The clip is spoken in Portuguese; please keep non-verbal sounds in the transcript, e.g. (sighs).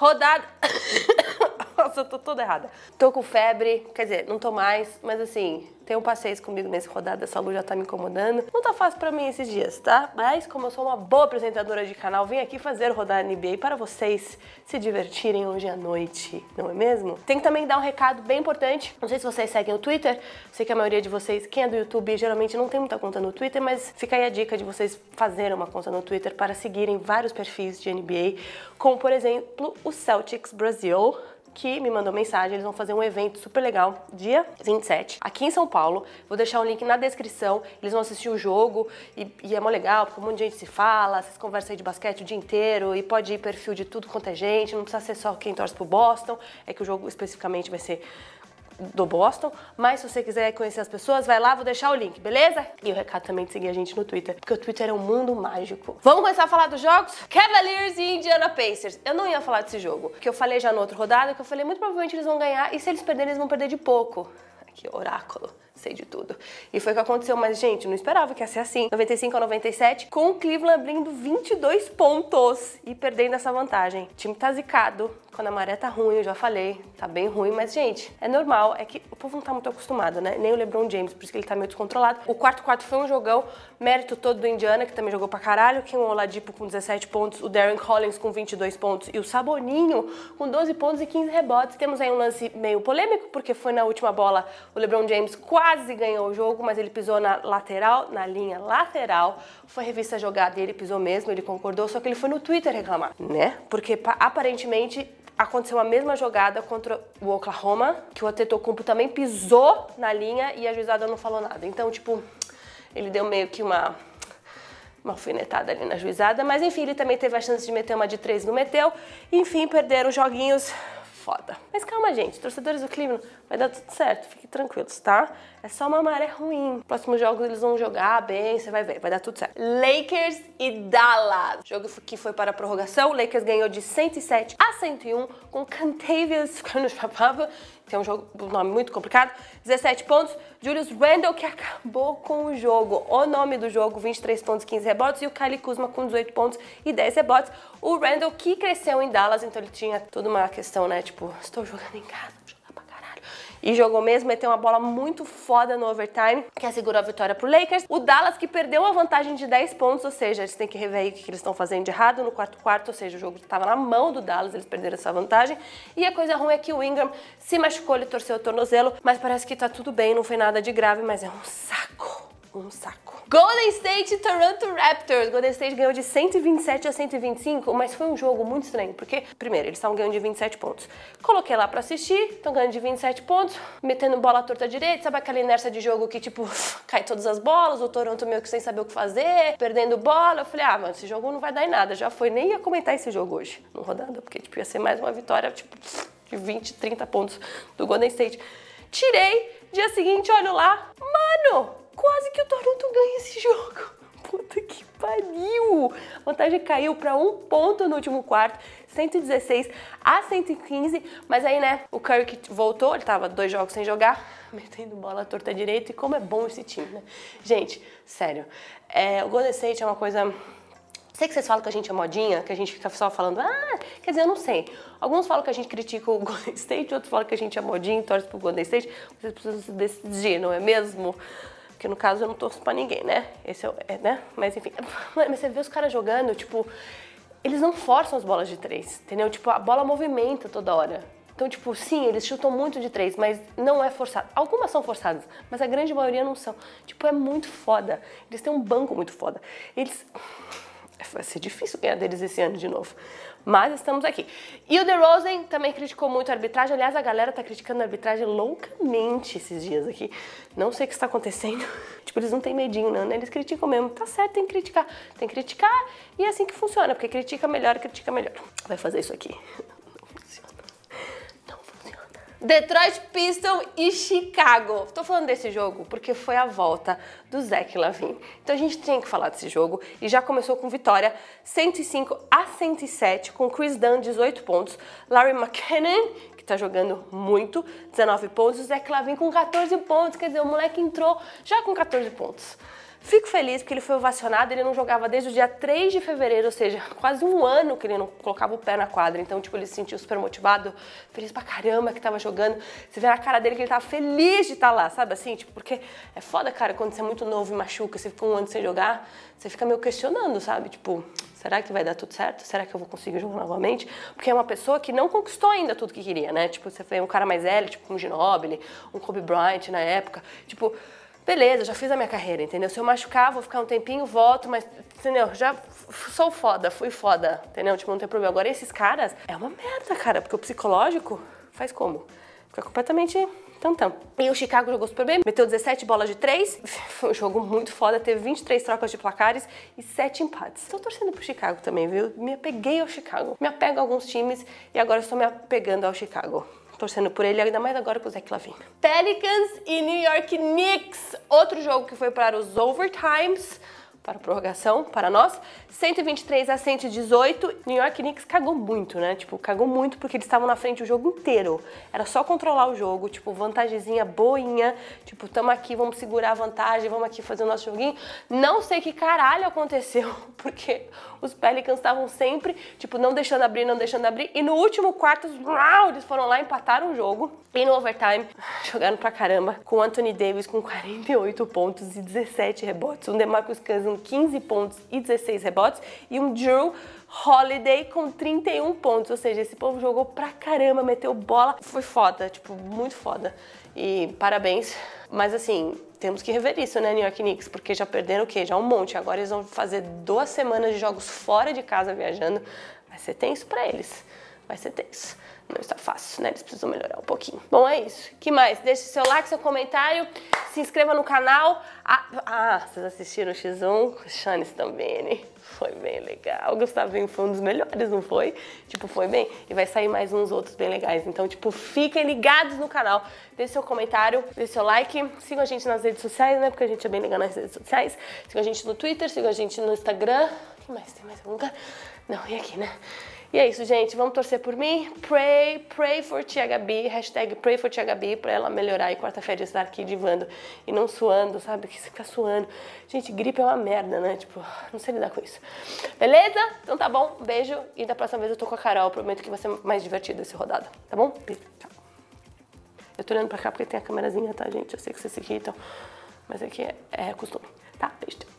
Rodada. Nossa, eu tô toda errada. Tô com febre, quer dizer, não tô mais, mas assim, um passeio comigo nesse rodada, essa luz já tá me incomodando. Não tá fácil pra mim esses dias, tá? Mas como eu sou uma boa apresentadora de canal, vim aqui fazer o Rodada NBA para vocês se divertirem hoje à noite, não é mesmo? Tem que também dar um recado bem importante. Não sei se vocês seguem o Twitter, sei que a maioria de vocês, quem é do YouTube, geralmente não tem muita conta no Twitter, mas fica aí a dica de vocês fazerem uma conta no Twitter para seguirem vários perfis de NBA, como por exemplo o Celtics Brasil, que me mandou mensagem. Eles vão fazer um evento super legal, dia 27, aqui em São Paulo. Vou deixar o link na descrição. Eles vão assistir o jogo e, e é mó legal, porque um monte de gente se fala, vocês conversam aí de basquete o dia inteiro e pode ir perfil de tudo quanto é gente. Não precisa ser só quem torce pro Boston. É que o jogo especificamente vai ser do Boston, mas se você quiser conhecer as pessoas, vai lá, vou deixar o link, beleza? E o recado também de seguir a gente no Twitter, porque o Twitter é um mundo mágico. Vamos começar a falar dos jogos? Cavaliers e Indiana Pacers. Eu não ia falar desse jogo, que eu falei já no outro rodada, que eu falei muito provavelmente eles vão ganhar, e se eles perderem, eles vão perder de pouco. Aqui, oráculo sei de tudo. E foi o que aconteceu, mas gente, não esperava que ia ser assim. 95 a 97, com o Cleveland abrindo 22 pontos e perdendo essa vantagem. O time tá zicado, quando a maré tá ruim, eu já falei, tá bem ruim, mas gente, é normal, é que o povo não tá muito acostumado, né? Nem o LeBron James, por isso que ele tá meio descontrolado. O quarto quarto foi um jogão, mérito todo do Indiana, que também jogou pra caralho, que o Oladipo com 17 pontos, o Darren Collins com 22 pontos e o Saboninho com 12 pontos e 15 rebotes. Temos aí um lance meio polêmico, porque foi na última bola o LeBron James quase quase ganhou o jogo, mas ele pisou na lateral, na linha lateral. Foi revista a jogada e ele pisou mesmo, ele concordou, só que ele foi no Twitter reclamar, né? Porque aparentemente aconteceu a mesma jogada contra o Oklahoma, que o Atetokounmpo também pisou na linha e a juizada não falou nada. Então, tipo, ele deu meio que uma uma alfinetada ali na juizada, mas enfim, ele também teve a chance de meter uma de três, não meteu. Enfim, perderam os joguinhos foda. Mas calma, gente, torcedores do Cleveland, vai dar tudo certo, fiquem tranquilos, tá? É só uma maré ruim. Próximos jogos eles vão jogar bem, você vai ver, vai dar tudo certo. Lakers e Dallas. Jogo que foi para a prorrogação, o Lakers ganhou de 107 a 101 com Cantavius Papava que é um jogo, um nome muito complicado, 17 pontos. Julius Randle, que acabou com o jogo. O nome do jogo, 23 pontos, 15 rebotes. E o Kyle Kuzma com 18 pontos e 10 rebotes. O Randle, que cresceu em Dallas, então ele tinha toda uma questão, né? Tipo, estou jogando em casa, e jogou mesmo, meteu uma bola muito foda no overtime, que assegurou a vitória pro Lakers. O Dallas que perdeu a vantagem de 10 pontos, ou seja, eles têm que rever aí o que eles estão fazendo de errado no quarto quarto, ou seja, o jogo estava na mão do Dallas, eles perderam essa vantagem. E a coisa ruim é que o Ingram se machucou, ele torceu o tornozelo, mas parece que tá tudo bem, não foi nada de grave, mas é um saco um saco. Golden State e Toronto Raptors. Golden State ganhou de 127 a 125, mas foi um jogo muito estranho, porque, primeiro, eles estavam ganhando de 27 pontos. Coloquei lá pra assistir, estão ganhando de 27 pontos, metendo bola torta direita, sabe aquela inércia de jogo que, tipo, (laughs) cai todas as bolas, o Toronto meio que sem saber o que fazer, perdendo bola. Eu falei, ah, mano, esse jogo não vai dar em nada. Já foi, nem ia comentar esse jogo hoje, no rodada, porque, tipo, ia ser mais uma vitória, tipo, de 20, 30 pontos do Golden State. Tirei, dia seguinte, olho lá, mano, quase que o Toronto ganha esse jogo. (laughs) Puta que pariu! A vantagem caiu para um ponto no último quarto, 116 a 115. Mas aí, né, o Curry que voltou, ele tava dois jogos sem jogar, (laughs) metendo bola torta direito. E como é bom esse time, né? Gente, sério, é, o Golden State é uma coisa Sei que vocês falam que a gente é modinha, que a gente fica só falando, ah, quer dizer, eu não sei. Alguns falam que a gente critica o (laughs) Golden State, outros falam que a gente é modinha e torce pro Golden State. Vocês precisam se decidir, não é mesmo? Que no caso eu não torço pra ninguém, né? Esse é, é né? Mas enfim, (laughs) mas você vê os caras jogando, tipo, eles não forçam as bolas de três, entendeu? Tipo, a bola movimenta toda hora. Então, tipo, sim, eles chutam muito de três, mas não é forçado. Algumas são forçadas, mas a grande maioria não são. Tipo, é muito foda. Eles têm um banco muito foda. Eles. (sighs) Vai ser difícil ganhar deles esse ano de novo. Mas estamos aqui. E o DeRozan também criticou muito a arbitragem. Aliás, a galera tá criticando a arbitragem loucamente esses dias aqui. Não sei o que está acontecendo. (laughs) tipo, eles não têm medinho, não, né? Eles criticam mesmo. Tá certo, tem que criticar. Tem que criticar e é assim que funciona. Porque critica melhor, critica melhor. Vai fazer isso aqui. Detroit Pistons e Chicago. Tô falando desse jogo porque foi a volta do Zach Lavine. Então a gente tem que falar desse jogo e já começou com vitória 105 a 107 com Chris Dunn 18 pontos, Larry McKinnon que tá jogando muito, 19 pontos, o Zach Lavine com 14 pontos, quer dizer, o moleque entrou já com 14 pontos. Fico feliz porque ele foi ovacionado, ele não jogava desde o dia 3 de fevereiro, ou seja, (laughs) quase um ano que ele não colocava o pé na quadra. Então, tipo, ele se sentiu super motivado, feliz pra caramba que tava jogando. Você vê na cara dele que ele tava feliz de estar tá lá, sabe assim? Tipo, porque é foda, cara, quando você é muito novo e machuca, você fica um ano sem jogar, você fica meio questionando, sabe? Tipo, será que vai dar tudo certo? Será que eu vou conseguir jogar novamente? Porque é uma pessoa que não conquistou ainda tudo que queria, né? Tipo, você foi um cara mais velho, tipo um Ginobili, um Kobe Bryant na época. Tipo, beleza, já fiz a minha carreira, entendeu? Se eu machucar, vou ficar um tempinho, volto, mas, entendeu? Já sou foda, fui foda, entendeu? Tipo, não tem problema. Agora, esses caras, é uma merda, cara, porque o psicológico faz como? Fica completamente tantão. E o Chicago jogou super bem, meteu 17 bolas de 3, (laughs) foi um jogo muito foda, teve 23 trocas de placares e 7 empates. Estou torcendo pro Chicago também, viu? Me apeguei ao Chicago. Me apego a alguns times e agora estou me apegando ao Chicago torcendo por ele, ainda mais agora com o Zach Lavine. Pelicans e New York Knicks, outro jogo que foi para os overtimes para prorrogação para nós. 123 a 118. New York Knicks cagou muito, né? Tipo, cagou muito porque eles estavam na frente o jogo inteiro. Era só controlar o jogo, tipo, vantagemzinha boinha, tipo, tamo aqui, vamos segurar a vantagem, vamos aqui fazer o nosso joguinho. Não sei que caralho aconteceu, (laughs) porque os Pelicans estavam sempre, tipo, não deixando abrir, não deixando abrir. E no último quarto, eles foram lá, empataram o jogo. E no overtime, (sighs) jogaram pra caramba, com Anthony Davis com 48 pontos e 17 rebotes. Um DeMarcus Cousins com 15 pontos e 16 rebotes e um Drew Holiday com 31 pontos, ou seja, esse povo jogou pra caramba, meteu bola, foi foda, tipo, muito foda. E parabéns, mas assim, temos que rever isso, né, New York Knicks, porque já perderam o quê? Já um monte, agora eles vão fazer duas semanas de jogos fora de casa viajando, vai ser tenso pra eles, vai ser tenso não está fácil, né? Eles precisam melhorar um pouquinho. Bom, é isso. que mais? Deixe seu like, seu comentário, se inscreva no canal. Ah, ah vocês assistiram o X1 com o Shane também, Foi bem legal. O Gustavo foi um dos melhores, não foi? Tipo, foi bem. E vai sair mais uns outros bem legais. Então, tipo, fiquem ligados no canal. Deixe seu comentário, deixe seu like. Sigam a gente nas redes sociais, né? Porque a gente é bem legal nas redes sociais. Sigam a gente no Twitter, sigam a gente no Instagram. O que mais? Tem mais algum lugar? Não, e aqui, né? E é isso, gente. Vamos torcer por mim. Pray, pray for Tia Gabi. Hashtag pray for Tia Gabi pra ela melhorar e quarta-feira estar aqui divando e não suando, sabe? Que você fica suando. Gente, gripe é uma merda, né? Tipo, não sei lidar com isso. Beleza? Então tá bom. Beijo. E da próxima vez eu tô com a Carol. Prometo que vai ser mais divertido esse rodada. Tá bom? Beijo. Tchau. Eu tô olhando pra cá porque tem a câmerazinha, tá, gente? Eu sei que vocês se irritam. Mas aqui é, é costume. Tá? Beijo.